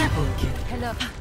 Triple kill. Hello.